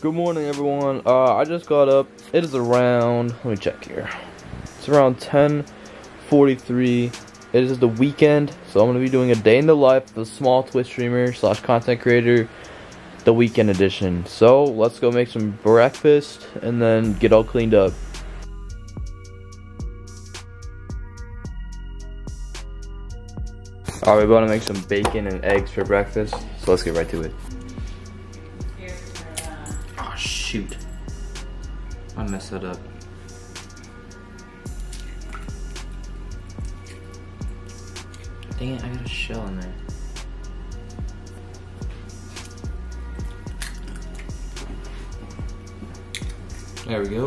Good morning, everyone. Uh, I just got up. It is around. Let me check here. It's around 10:43. It is the weekend, so I'm gonna be doing a day in the life a small Twitch streamer slash content creator, the weekend edition. So let's go make some breakfast and then get all cleaned up. Alright, we're to make some bacon and eggs for breakfast, so let's get right to it. Shoot. I messed that up. Dang it, I got a shell in there. There we go.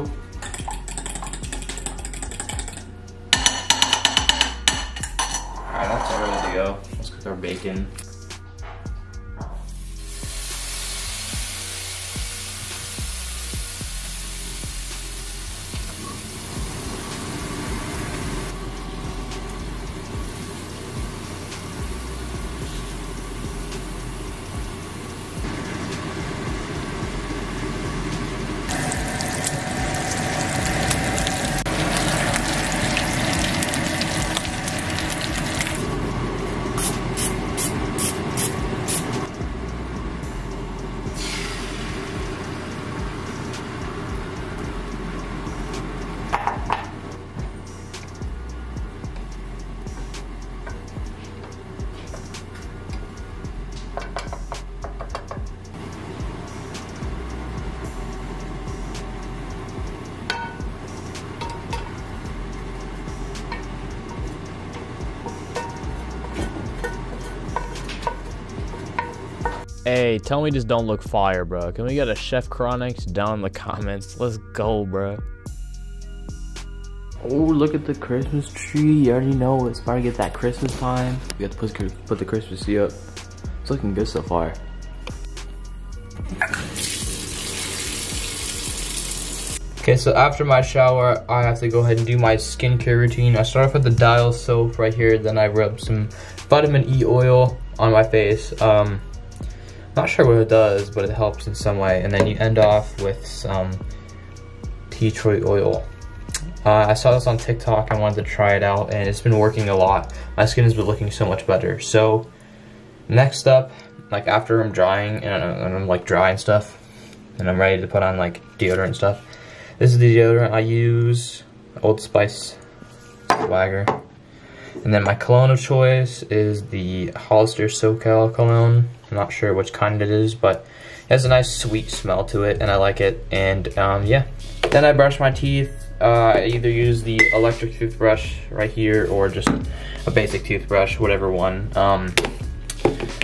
Alright, that's all ready to go. Let's cook our bacon. Hey, tell me just don't look fire, bro. Can we get a Chef Chronix down in the comments? Let's go, bro. Oh, look at the Christmas tree. You already know it's about to get that Christmas time. We have to put, put the Christmas tree up. It's looking good so far. Okay, so after my shower, I have to go ahead and do my skincare routine. I start off with the Dial soap right here, then I rub some vitamin E oil on my face. Um, not sure what it does, but it helps in some way. And then you end off with some tea tree oil. Uh, I saw this on TikTok I wanted to try it out, and it's been working a lot. My skin has been looking so much better. So, next up, like after I'm drying and, and I'm like dry and stuff, and I'm ready to put on like deodorant stuff, this is the deodorant I use, Old Spice Swagger. And then my cologne of choice is the Hollister SoCal cologne. I'm not sure which kind it is, but it has a nice sweet smell to it, and I like it. And um, yeah. Then I brush my teeth. Uh, I either use the electric toothbrush right here, or just a basic toothbrush, whatever one. Um,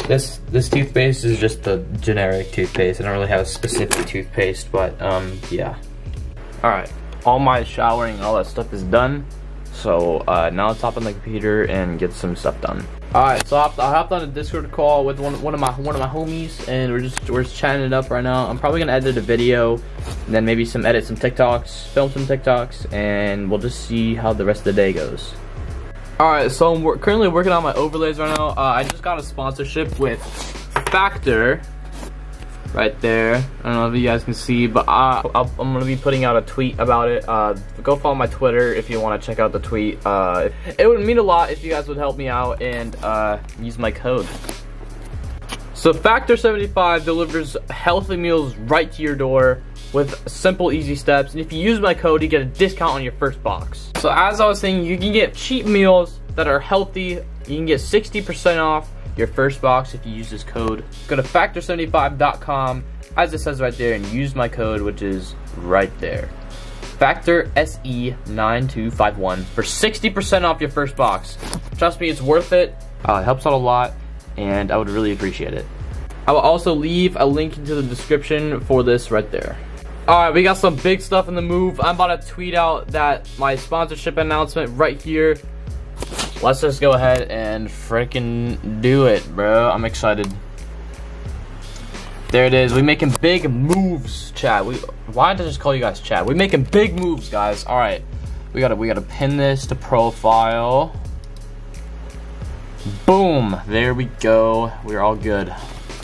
this this toothpaste is just the generic toothpaste. I don't really have a specific toothpaste, but um, yeah. All right, all my showering, all that stuff is done. So uh, now let's hop on the computer and get some stuff done. All right, so I hopped, on a Discord call with one, one of my one of my homies, and we're just we're just chatting it up right now. I'm probably gonna edit a video, and then maybe some edit some TikToks, film some TikToks, and we'll just see how the rest of the day goes. All right, so I'm currently working on my overlays right now. Uh, I just got a sponsorship with Factor right there. I don't know if you guys can see, but I, am gonna be putting out a tweet about it. Uh, go follow my Twitter if you want to check out the tweet. Uh, it would mean a lot if you guys would help me out and uh, use my code. So Factor 75 delivers healthy meals right to your door with simple, easy steps. And if you use my code, you get a discount on your first box. So as I was saying, you can get cheap meals that are healthy. You can get 60% off your first box if you use this code. Go to factor75.com, as it says right there, and use my code, which is right there. Factor SE9251 for 60% off your first box. Trust me, it's worth it. Uh, it helps out a lot, and I would really appreciate it. I will also leave a link into the description for this right there. Alright, we got some big stuff in the move. I'm about to tweet out that my sponsorship announcement right here let's just go ahead and freaking do it, bro. I'm excited. There it is. We making big moves, chat. We why did I just call you guys chat? We making big moves, guys. All right, we gotta we gotta pin this to profile. Boom. There we go. We're all good.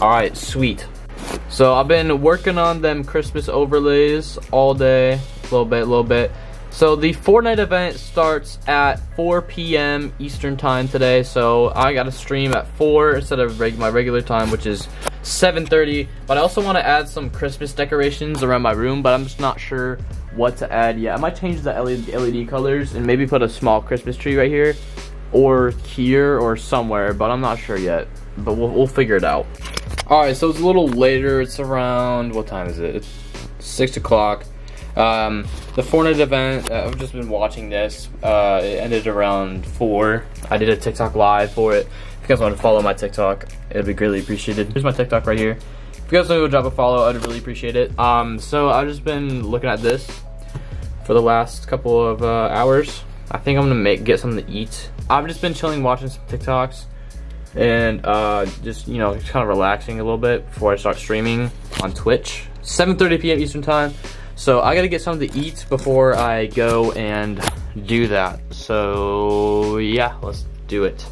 All right, sweet. So I've been working on them Christmas overlays all day, a little bit, a little bit. So the Fortnite event starts at 4 p.m. Eastern time today. So I got to stream at 4 instead of reg my regular time, which is 7:30. But I also want to add some Christmas decorations around my room, but I'm just not sure what to add yet. I might change the LED, colors and maybe put a small Christmas tree right here, or here, or somewhere. But I'm not sure yet. But we'll, we'll figure it out. All right, so it's a little later. It's around what time is it? It's six o'clock. Um, the Fortnite event, uh, I've just been watching this. Uh, it ended around 4. I did a TikTok live for it. If you guys want to follow my TikTok, it'd be greatly appreciated. Here's my TikTok right here. If you guys want to go drop a follow, I'd really appreciate it. Um, so I've just been looking at this for the last couple of uh, hours. I think I'm gonna make get something to eat. I've just been chilling, watching some TikToks, and uh, just you know, just kind of relaxing a little bit before I start streaming on Twitch. 7:30 p.m. Eastern time. So I gotta get something to eat before I go and do that. So yeah, let's do it.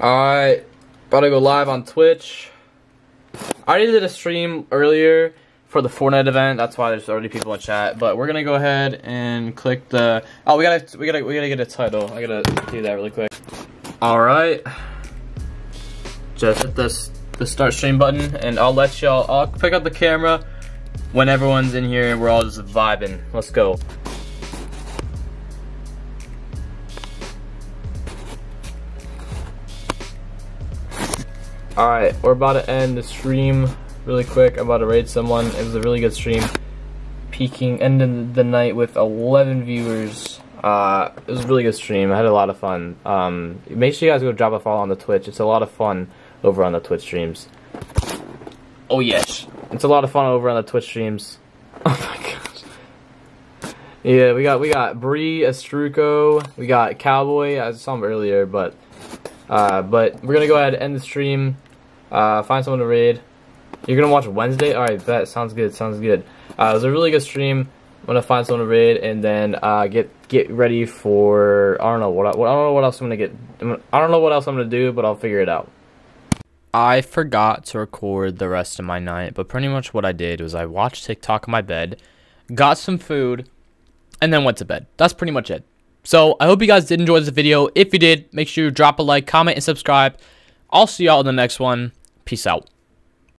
Alright, about to go live on Twitch. I already did a stream earlier for the Fortnite event. That's why there's already people in chat. But we're gonna go ahead and click the. Oh, we gotta, we gotta, we gotta get a title. I gotta do that really quick. All right. Just hit this the start stream button, and I'll let y'all. I'll pick up the camera when everyone's in here, and we're all just vibing. Let's go. Alright, we're about to end the stream really quick. I'm about to raid someone. It was a really good stream. Peaking, ending the night with 11 viewers. Uh, it was a really good stream. I had a lot of fun. Um, make sure you guys go drop a follow on the Twitch. It's a lot of fun over on the Twitch streams. Oh yes, it's a lot of fun over on the Twitch streams. Oh my gosh. Yeah, we got we got Bree, Estruco, we got Cowboy. I saw him earlier, but uh, but we're gonna go ahead and end the stream. Uh, find someone to raid. You're gonna watch Wednesday? Alright, that Sounds good, sounds good. Uh, it was a really good stream. I'm gonna find someone to raid and then uh, get get ready for I don't know what I, I don't know what else I'm gonna get. I don't know what else I'm gonna do, but I'll figure it out. I forgot to record the rest of my night, but pretty much what I did was I watched TikTok in my bed, got some food, and then went to bed. That's pretty much it. So I hope you guys did enjoy this video. If you did, make sure you drop a like, comment, and subscribe. I'll see y'all in the next one. Peace out.